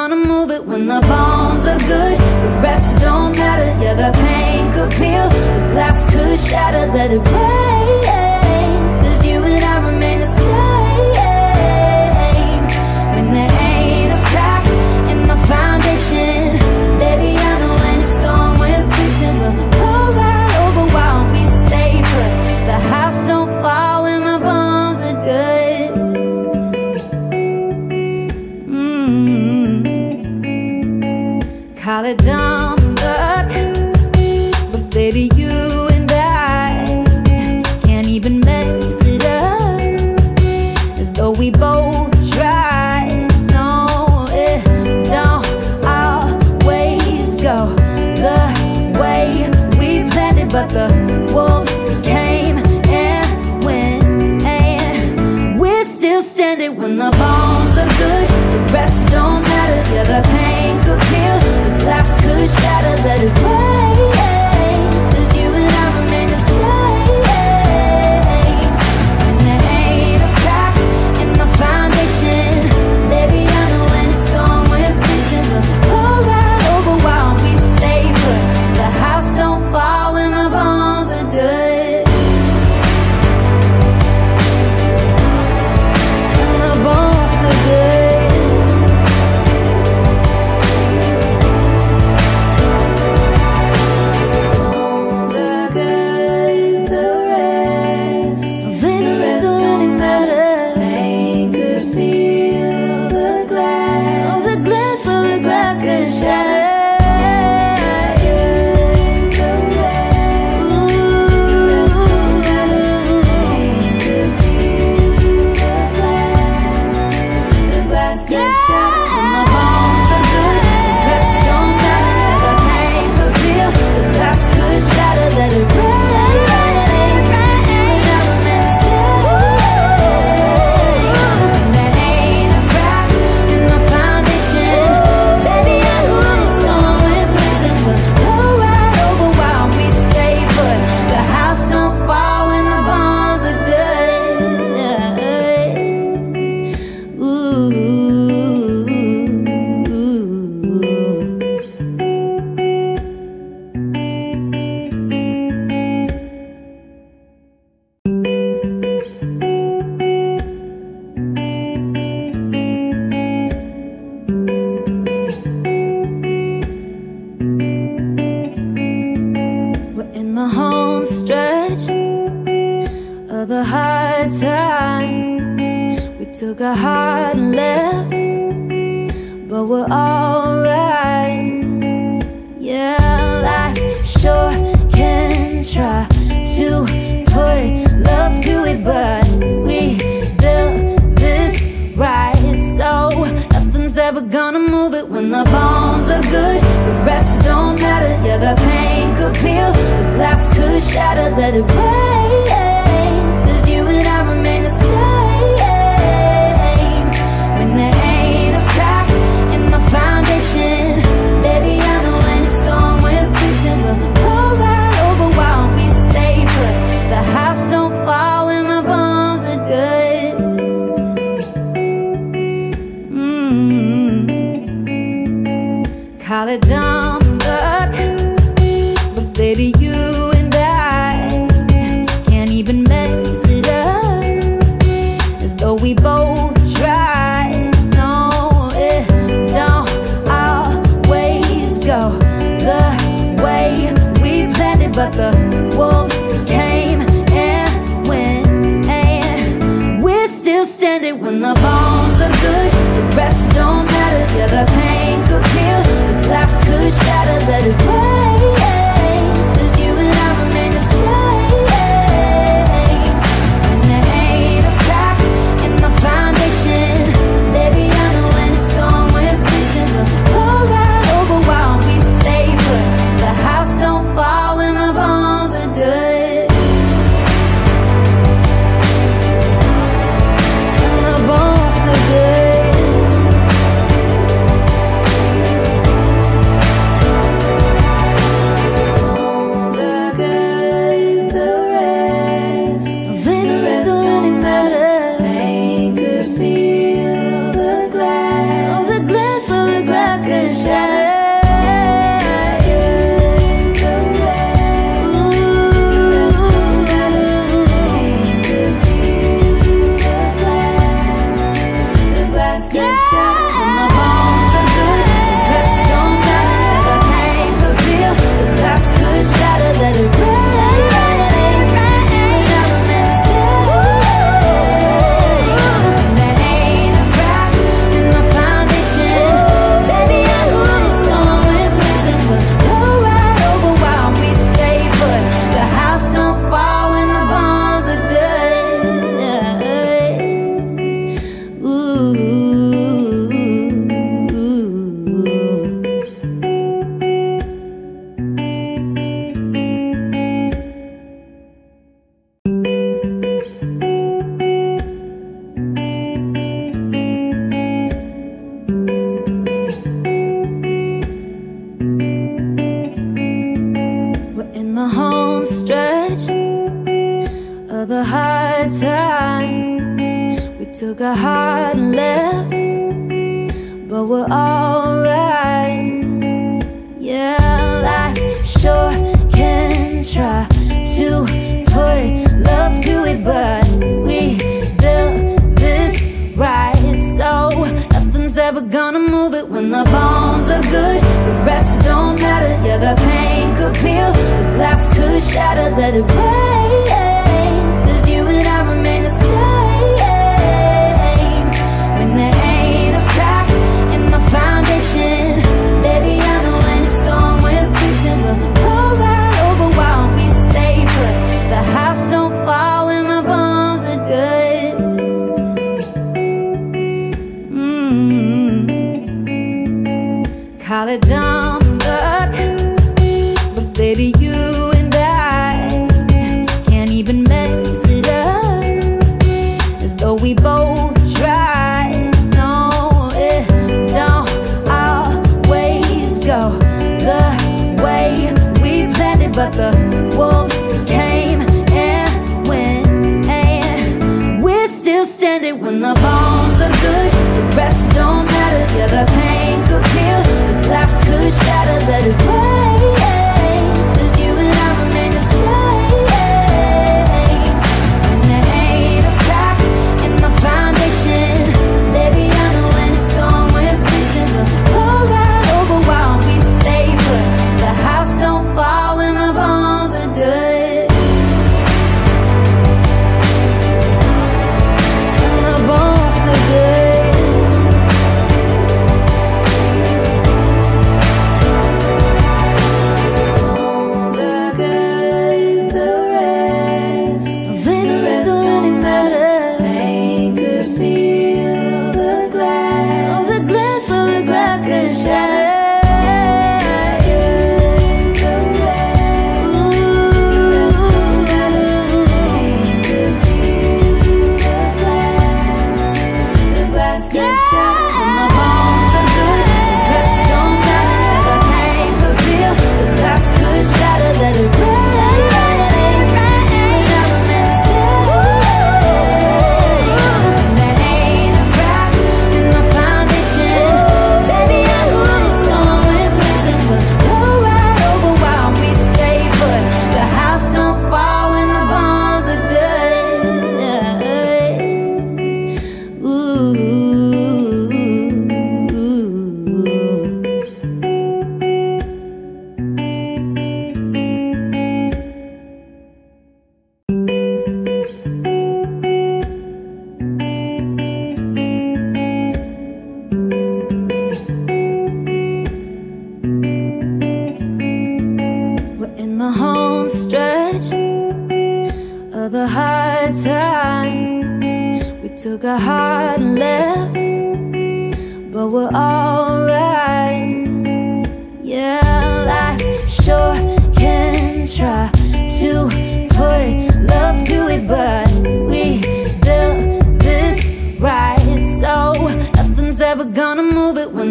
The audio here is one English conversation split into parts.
gonna move it when the bones are good. The rest don't matter, yeah, the pain could peel The glass could shatter, let it rain. Cause you and I remain the same. never done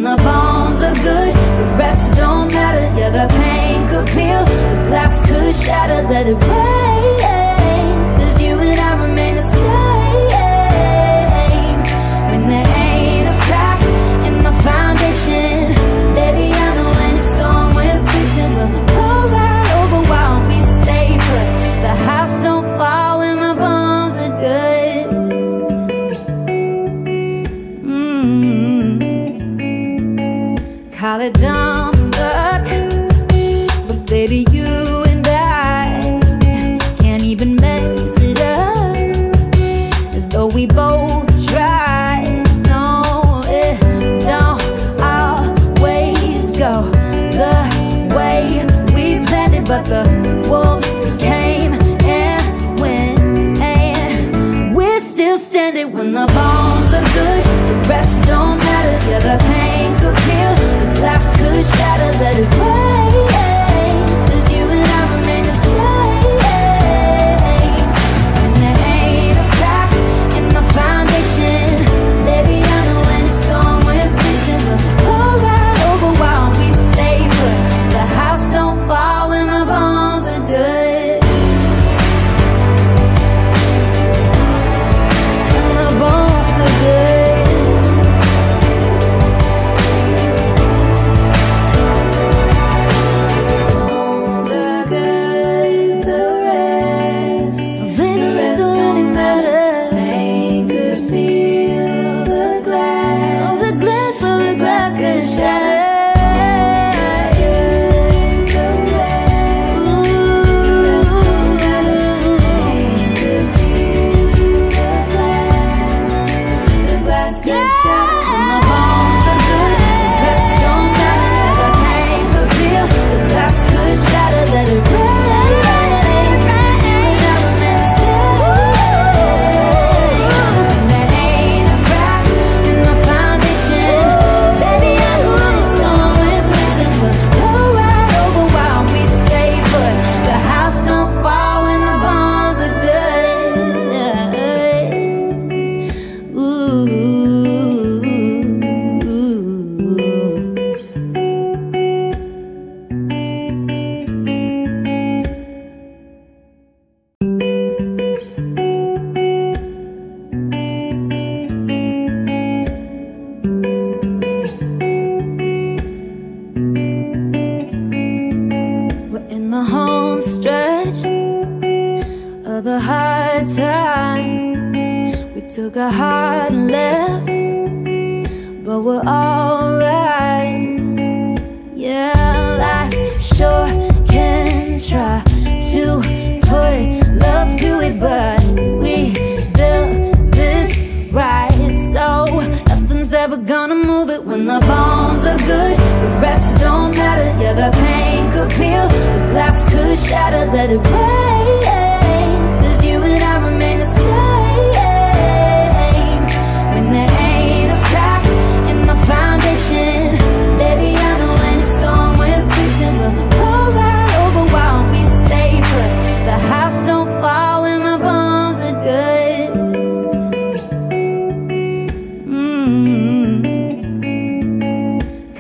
the bones are good The rest don't matter, yeah, the pain could peel The glass could shatter, let it break shadow Let it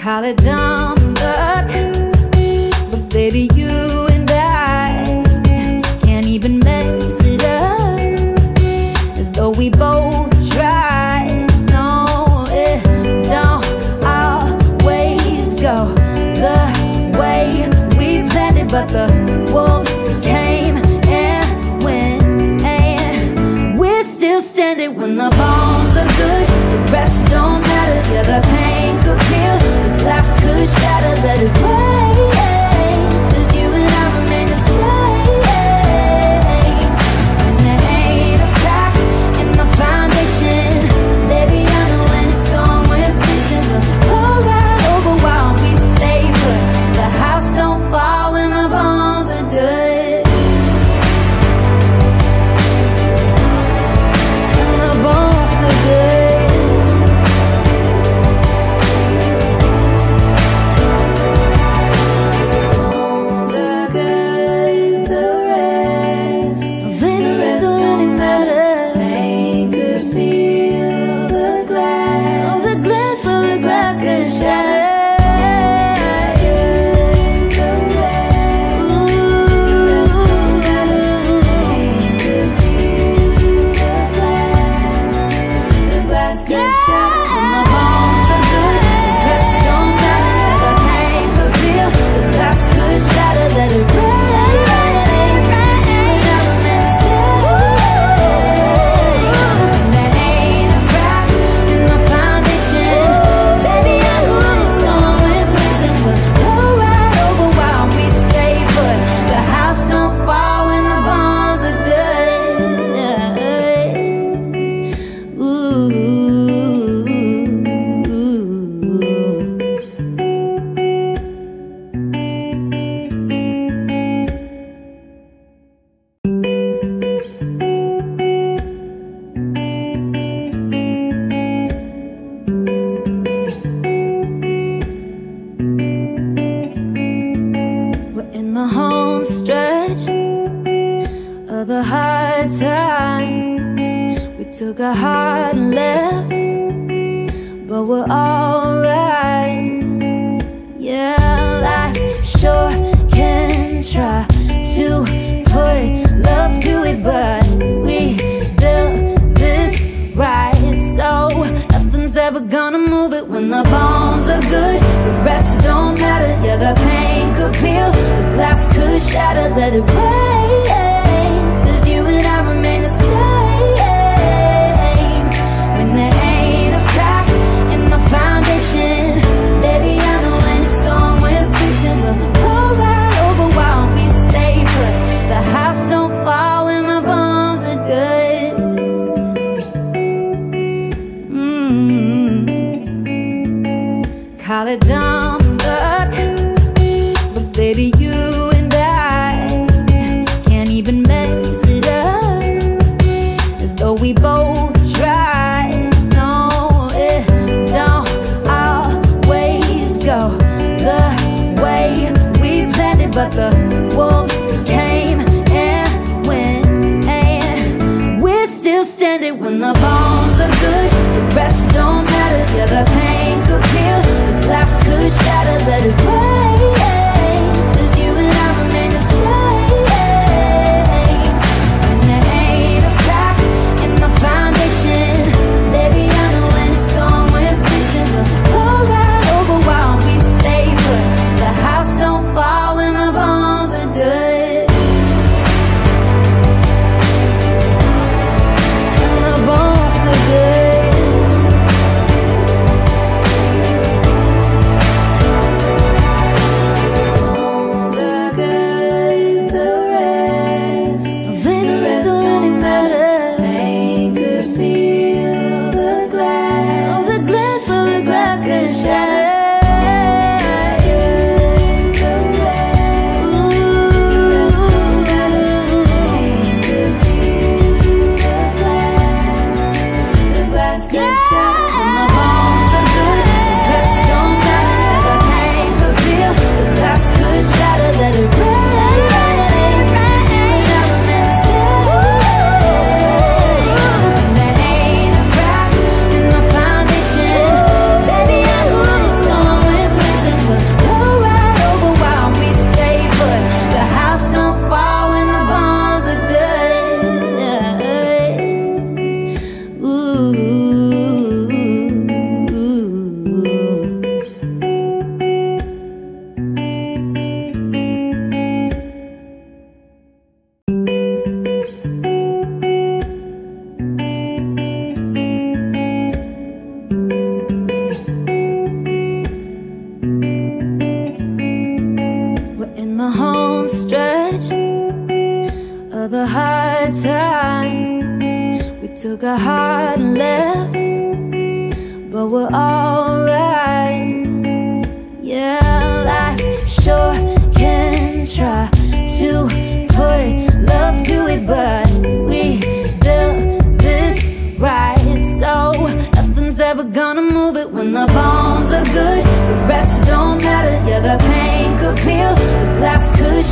call it dumb luck, but baby, you.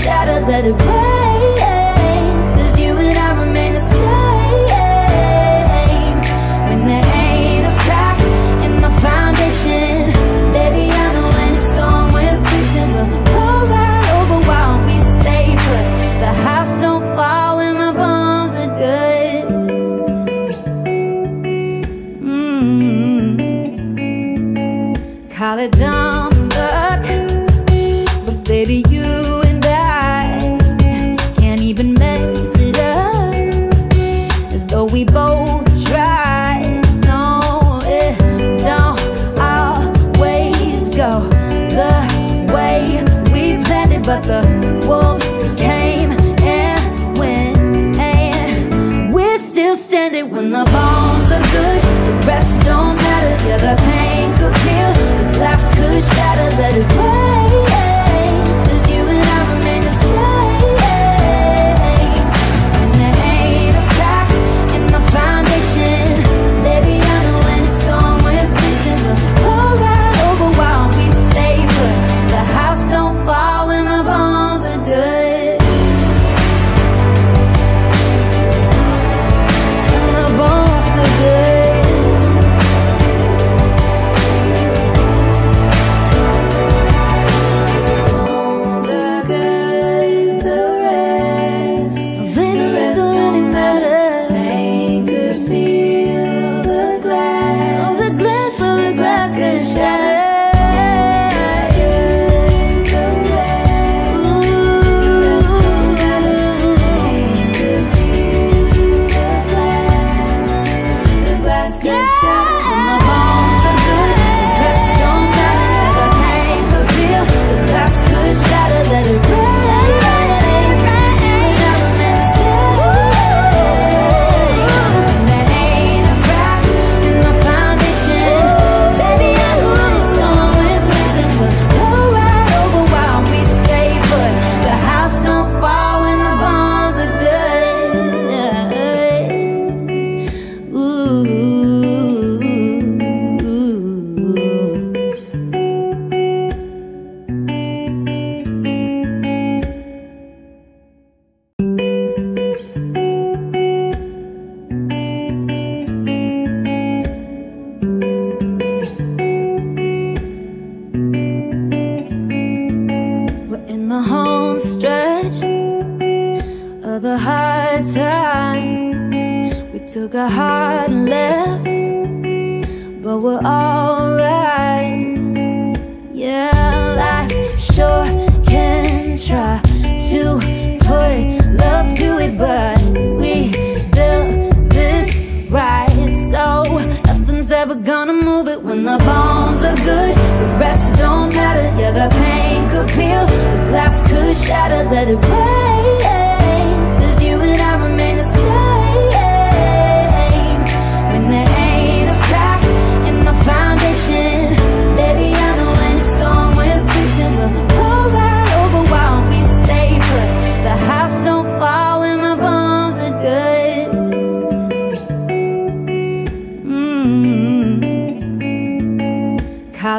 Shatter. Let it rain,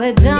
Call it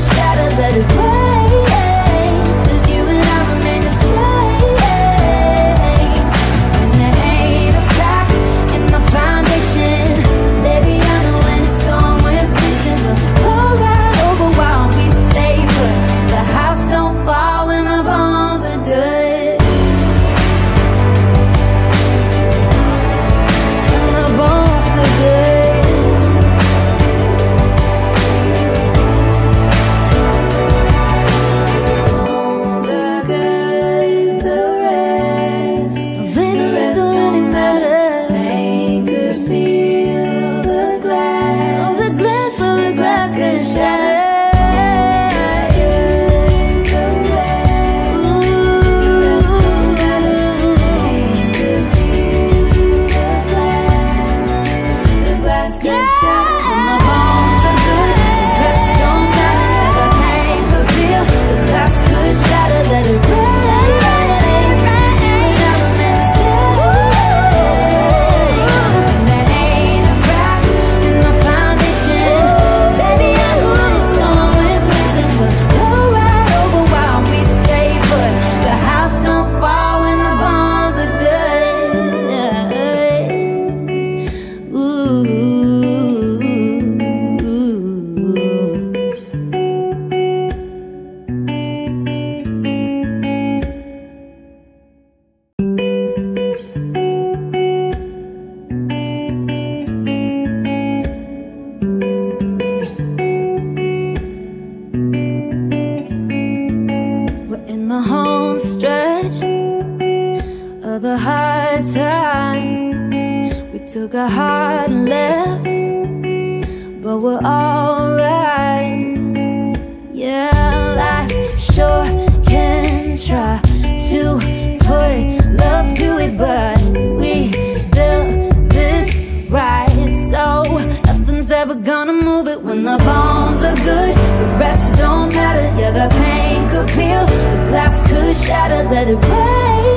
shadows that are Took a and left, but we're alright. Yeah, life sure can try to put love through it, but we built this right, so nothing's ever gonna move it when the bones are good. The rest don't matter, yeah, the pain could peel, the glass could shatter, let it break.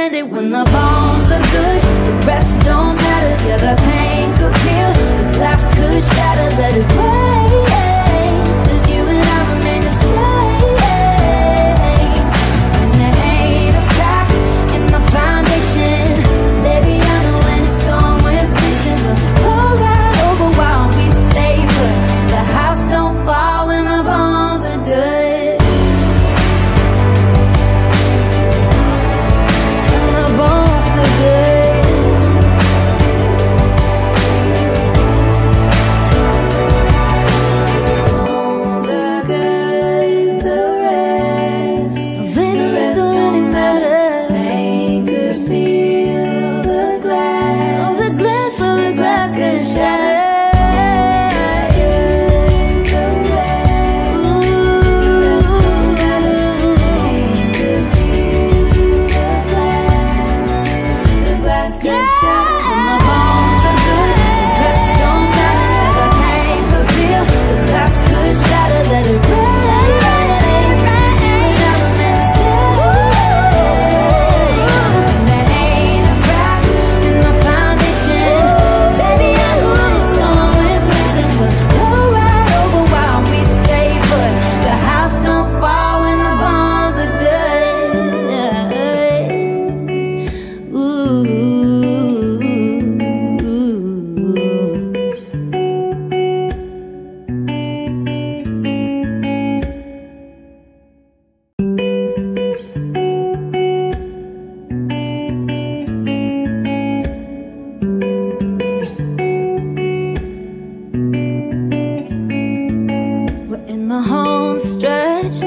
it when the bones are good. The breaths don't matter, yeah, the pain could peel The glass could shatter, let it break the home stretch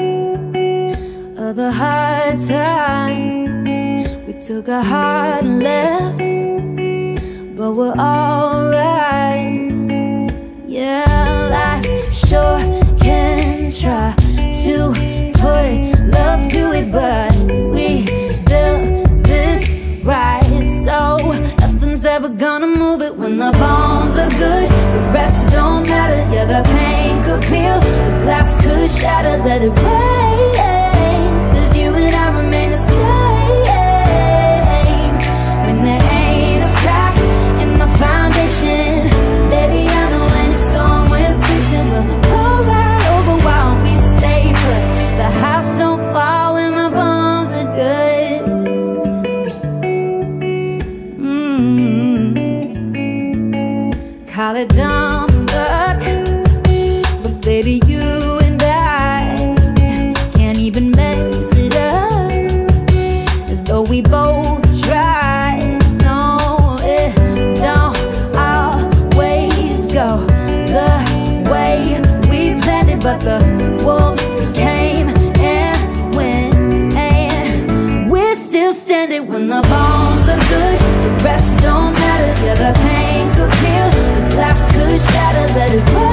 of the hard times. We took a hard left, but we're alright. Yeah, life sure can try to put love through it, but. never gonna move it when the bones are good. The rest don't matter, yeah, the pain could peel, the glass could shatter, let it break. could shatter, let it break.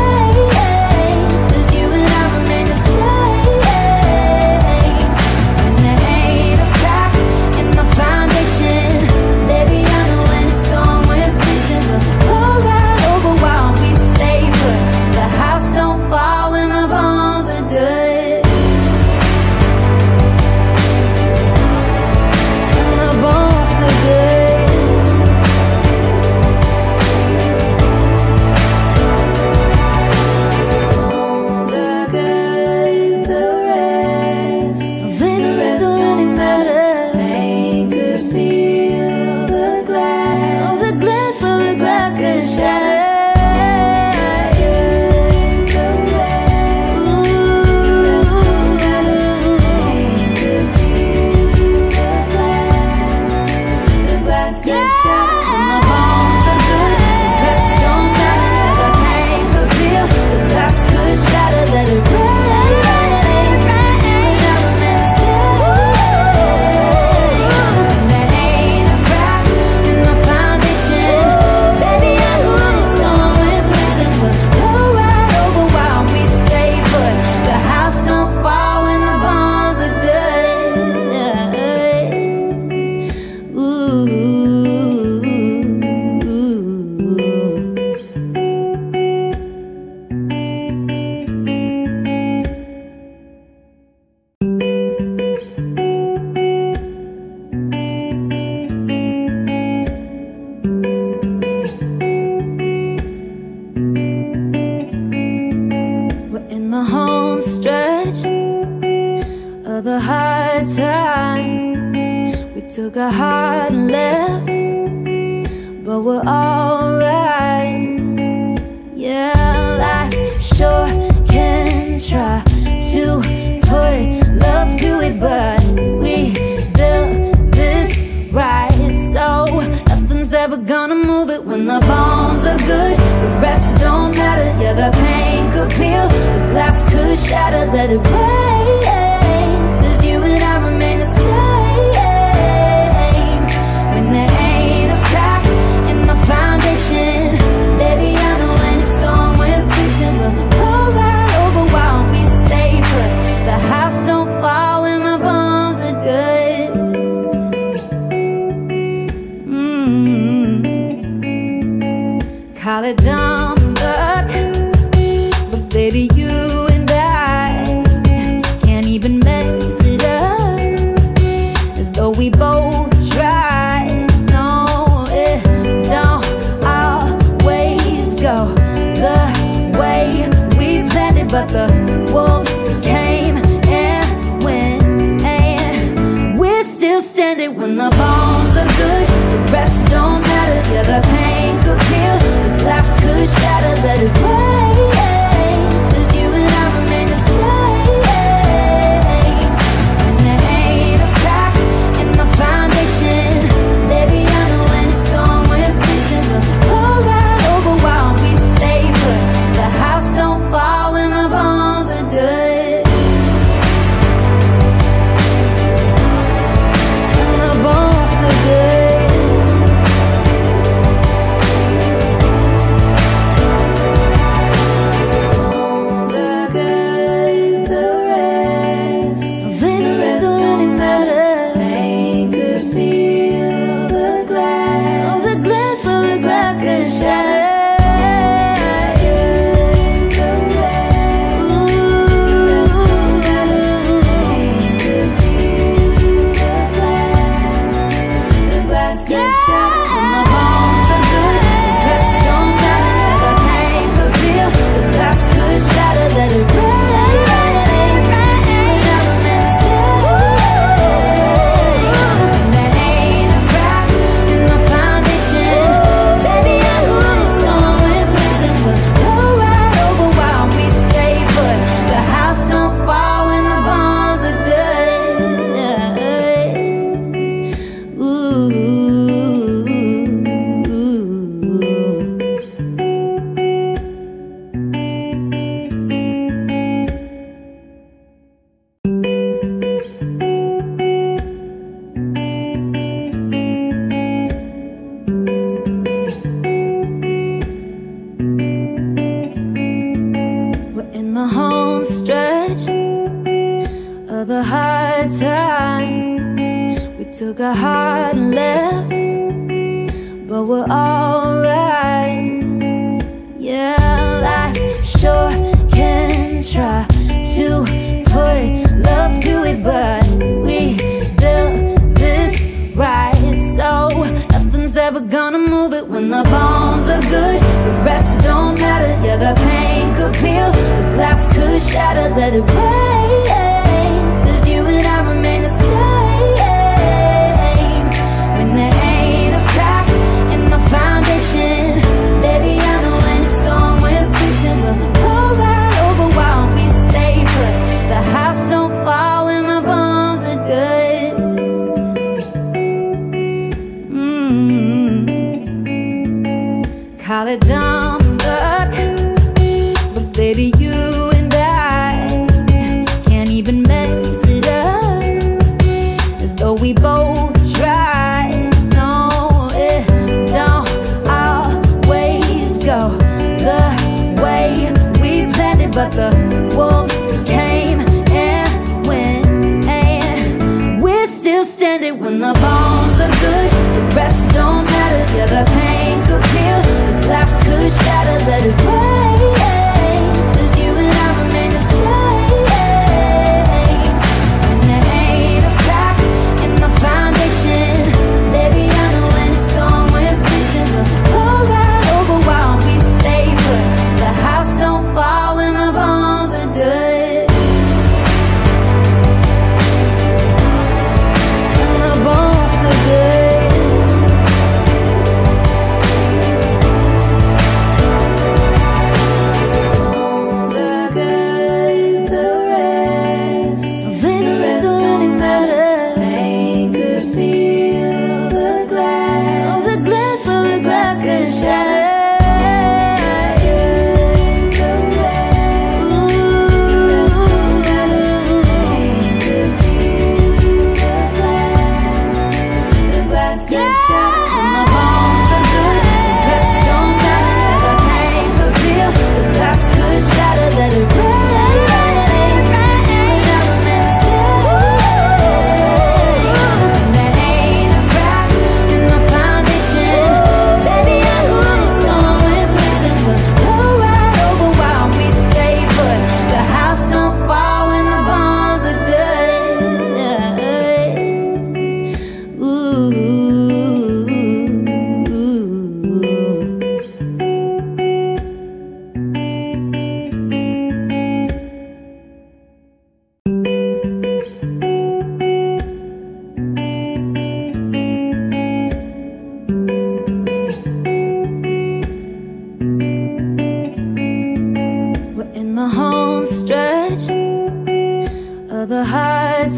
but the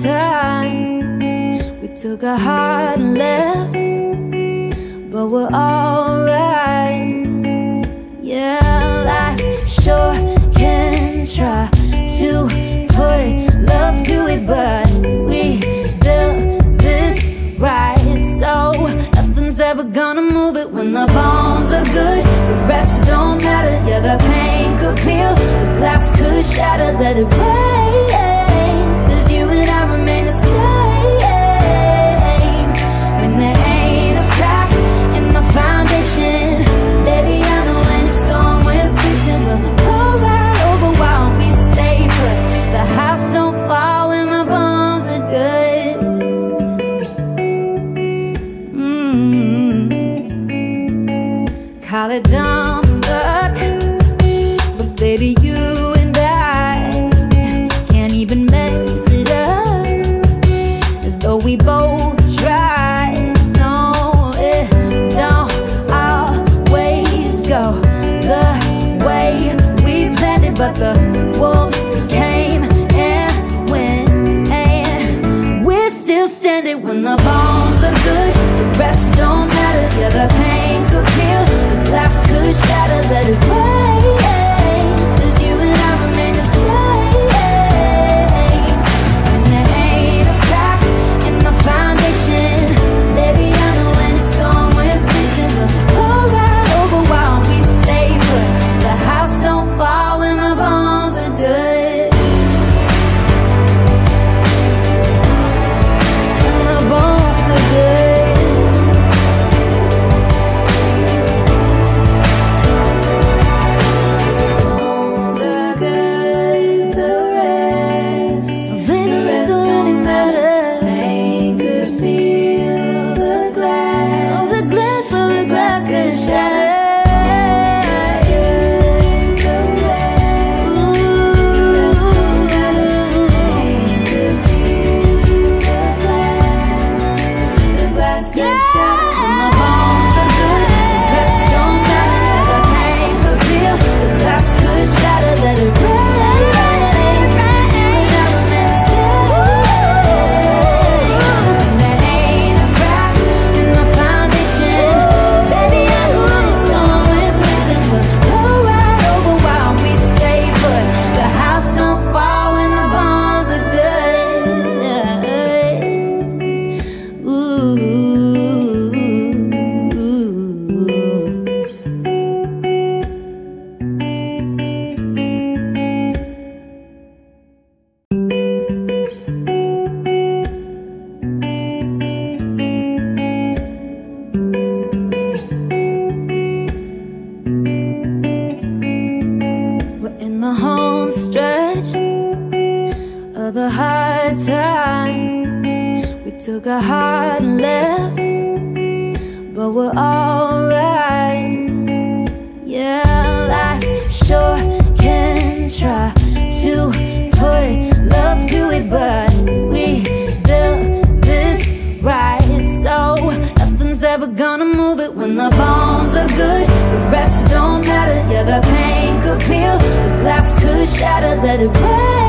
times we took a hard left, but we're alright. Yeah, life sure can try to put love through it, but we built this right, so nothing's ever gonna move it when the bones are good. The rest don't matter. Yeah, the pain could peel, the glass could shatter. Let it rain. Shatter. Let it rain,